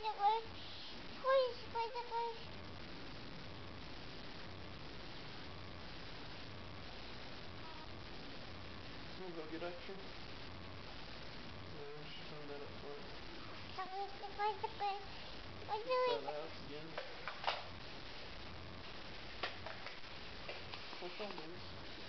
Spider Gwen. Please, Spider go get action? There's she's that up for you. Please, out. What's on this?